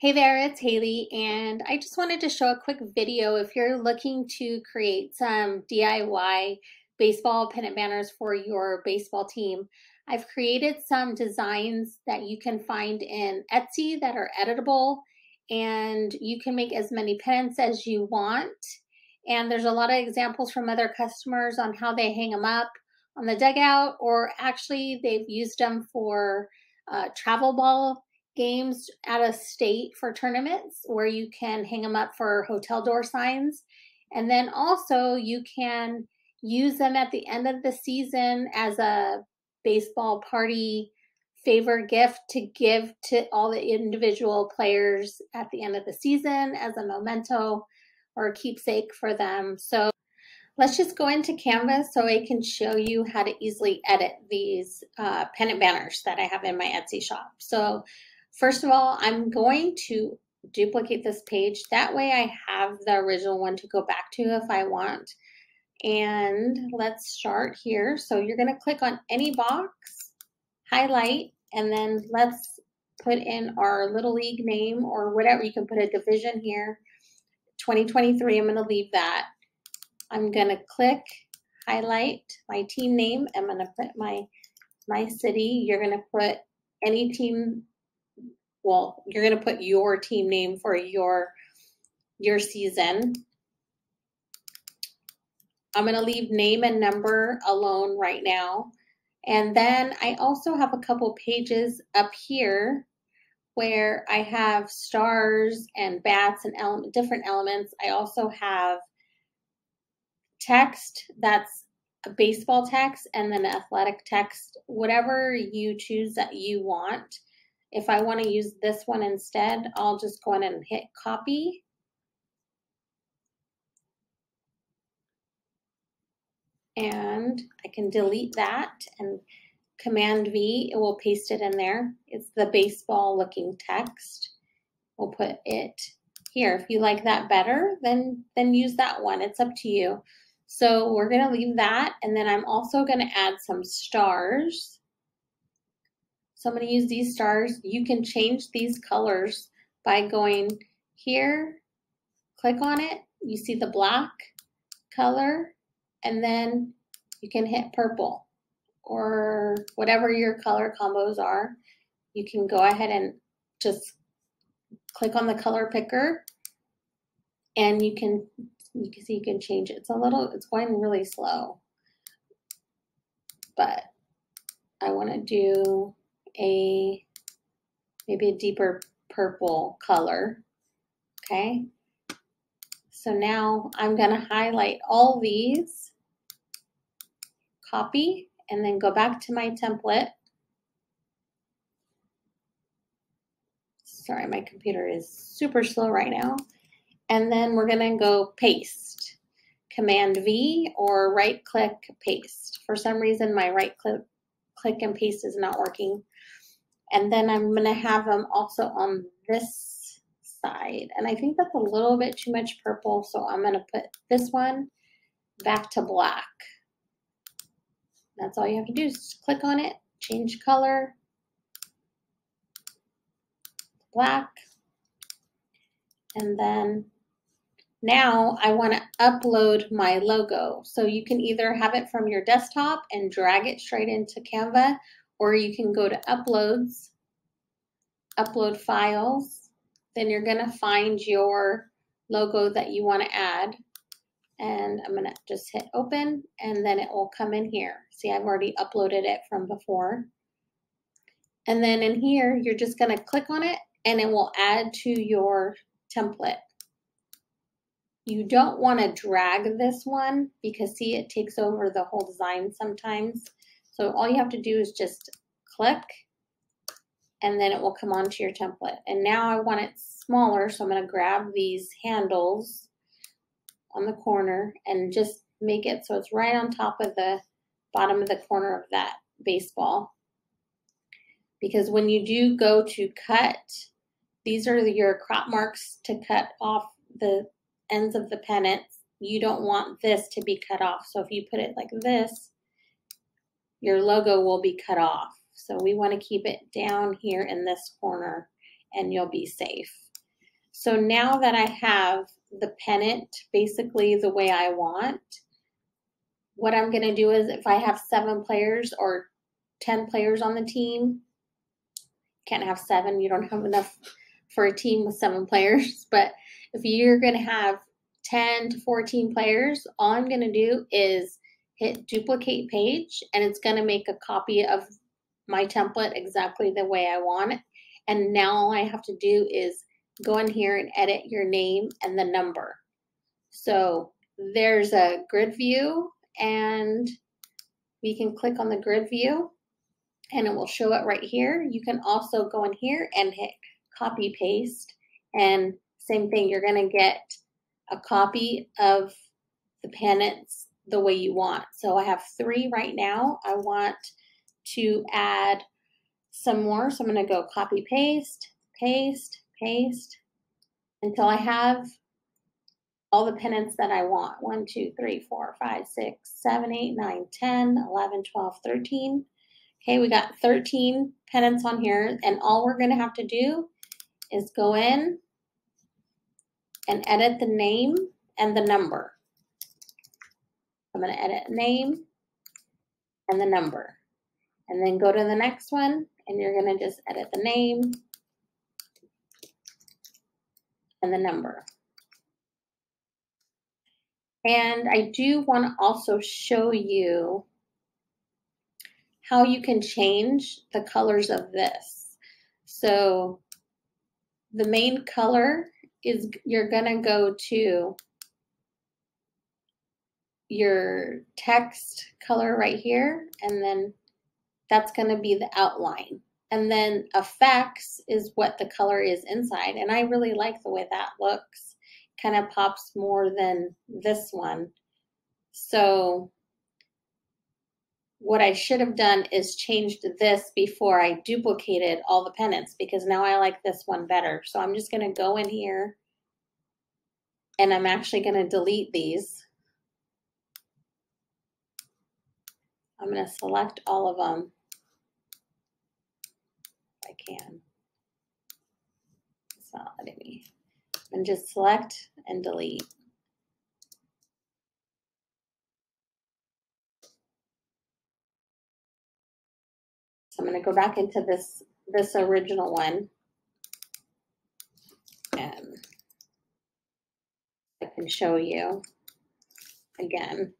Hey there, it's Hailey, and I just wanted to show a quick video if you're looking to create some DIY baseball pennant banners for your baseball team. I've created some designs that you can find in Etsy that are editable, and you can make as many pennants as you want. And there's a lot of examples from other customers on how they hang them up on the dugout, or actually, they've used them for uh, travel ball games out of state for tournaments where you can hang them up for hotel door signs. And then also you can use them at the end of the season as a baseball party favor gift to give to all the individual players at the end of the season as a memento or a keepsake for them. So let's just go into Canvas so I can show you how to easily edit these uh, pennant banners that I have in my Etsy shop. So First of all, I'm going to duplicate this page. That way I have the original one to go back to if I want. And let's start here. So you're going to click on any box, highlight, and then let's put in our Little League name or whatever. You can put a division here. 2023, I'm going to leave that. I'm going to click highlight my team name. I'm going to put my my city. You're going to put any team well, you're going to put your team name for your your season. I'm going to leave name and number alone right now. And then I also have a couple pages up here where I have stars and bats and ele different elements. I also have text that's a baseball text and then athletic text, whatever you choose that you want. If I want to use this one instead, I'll just go in and hit copy. And I can delete that and Command V, it will paste it in there. It's the baseball looking text. We'll put it here. If you like that better, then, then use that one. It's up to you. So we're going to leave that. And then I'm also going to add some stars. So I'm going to use these stars. You can change these colors by going here, click on it. You see the black color, and then you can hit purple or whatever your color combos are. You can go ahead and just click on the color picker and you can you can see you can change it. It's a little it's going really slow. But I want to do a maybe a deeper purple color. Okay. So now I'm going to highlight all these, copy, and then go back to my template. Sorry, my computer is super slow right now. And then we're going to go paste. Command V or right click paste. For some reason, my right click, click and paste is not working. And then I'm going to have them also on this side. And I think that's a little bit too much purple, so I'm going to put this one back to black. That's all you have to do is click on it, change color, black, and then now I want to upload my logo. So you can either have it from your desktop and drag it straight into Canva, or you can go to uploads, upload files, then you're going to find your logo that you want to add. And I'm going to just hit open and then it will come in here. See, I've already uploaded it from before. And then in here, you're just going to click on it and it will add to your template. You don't want to drag this one because see, it takes over the whole design sometimes. So all you have to do is just click and then it will come onto your template. And now I want it smaller, so I'm going to grab these handles on the corner and just make it so it's right on top of the bottom of the corner of that baseball. Because when you do go to cut, these are your crop marks to cut off the ends of the pennants. You don't want this to be cut off. So if you put it like this, your logo will be cut off. So we want to keep it down here in this corner and you'll be safe. So now that I have the pennant basically the way I want, what I'm going to do is if I have seven players or 10 players on the team, can't have seven, you don't have enough for a team with seven players. But if you're going to have 10 to 14 players, all I'm going to do is hit duplicate page and it's going to make a copy of my template exactly the way I want it. And now all I have to do is go in here and edit your name and the number. So there's a grid view and we can click on the grid view and it will show it right here. You can also go in here and hit copy paste and same thing, you're going to get a copy of the pennants the way you want. So I have three right now. I want to add some more. So I'm going to go copy paste, paste, paste until I have all the pennants that I want. 1, 2, 3, 4, 5, 6, 7, 8, 9, 10, 11, 12, 13. Okay, we got 13 pennants on here, and all we're going to have to do is go in and edit the name and the number. I'm going to edit name and the number. And then go to the next one, and you're going to just edit the name and the number. And I do want to also show you how you can change the colors of this. So the main color is you're going to go to your text color right here, and then that's going to be the outline. And then effects is what the color is inside. And I really like the way that looks. Kind of pops more than this one. So what I should have done is changed this before I duplicated all the pennants because now I like this one better. So I'm just going to go in here and I'm actually going to delete these. I'm going to select all of them if I can. It's not letting me. And just select and delete. So I'm going to go back into this, this original one. And I can show you again.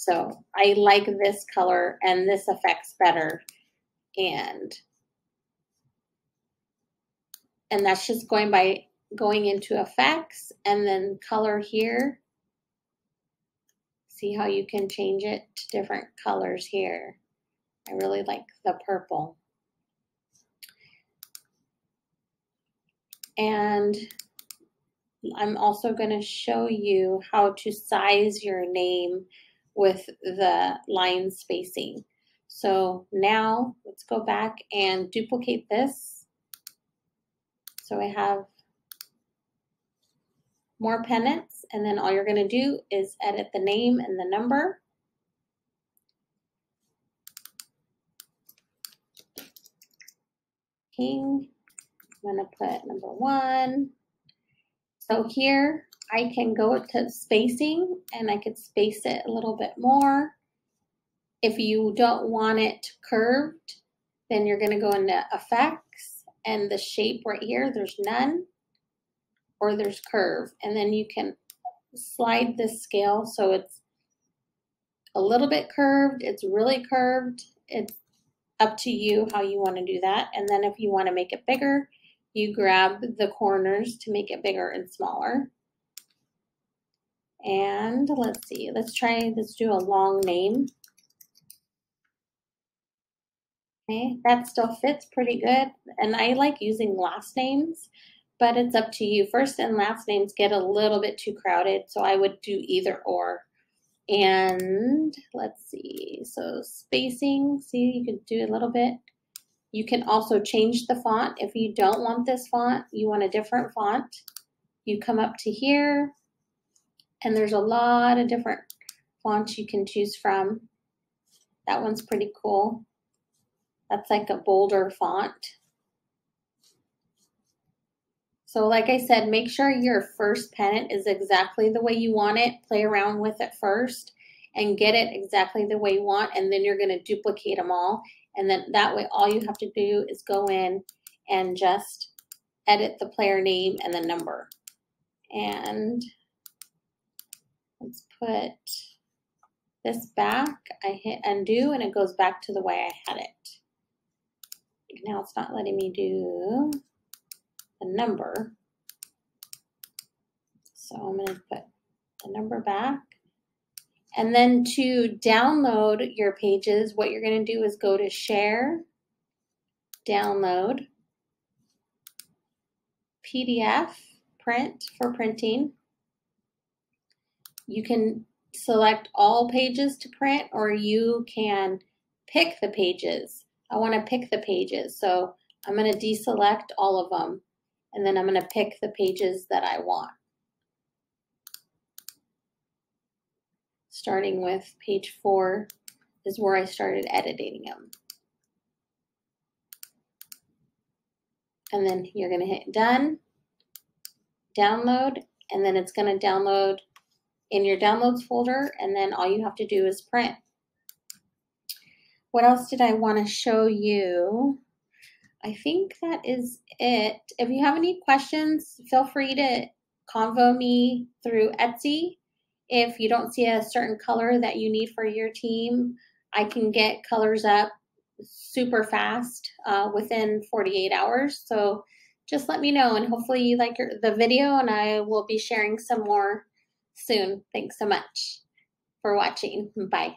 So I like this color and this affects better. And and that's just going by going into effects and then color here. See how you can change it to different colors here. I really like the purple. And I'm also going to show you how to size your name with the line spacing. So now let's go back and duplicate this. So I have more pennants and then all you're going to do is edit the name and the number. King. I'm going to put number one. So here I can go to spacing and I could space it a little bit more. If you don't want it curved, then you're going to go into effects and the shape right here, there's none or there's curve. And then you can slide this scale so it's a little bit curved, it's really curved. It's up to you how you want to do that. And then if you want to make it bigger, you grab the corners to make it bigger and smaller. And let's see, let's try, let's do a long name. Okay, that still fits pretty good. And I like using last names, but it's up to you. First and last names get a little bit too crowded, so I would do either or. And let's see, so spacing, see, you can do a little bit. You can also change the font. If you don't want this font, you want a different font, you come up to here, and there's a lot of different fonts you can choose from. That one's pretty cool. That's like a bolder font. So like I said, make sure your first pennant is exactly the way you want it. Play around with it first and get it exactly the way you want. And then you're going to duplicate them all. And then that way, all you have to do is go in and just edit the player name and the number. And put this back. I hit undo and it goes back to the way I had it. Now it's not letting me do the number. So I'm going to put the number back. And then to download your pages, what you're going to do is go to Share, Download, PDF, Print for printing. You can select all pages to print or you can pick the pages. I want to pick the pages, so I'm going to deselect all of them and then I'm going to pick the pages that I want. Starting with page four is where I started editing them. And then you're going to hit done, download, and then it's going to download in your downloads folder, and then all you have to do is print. What else did I want to show you? I think that is it. If you have any questions, feel free to convo me through Etsy. If you don't see a certain color that you need for your team, I can get colors up super fast uh, within 48 hours. So just let me know and hopefully you like your, the video and I will be sharing some more soon. Thanks so much for watching. Bye.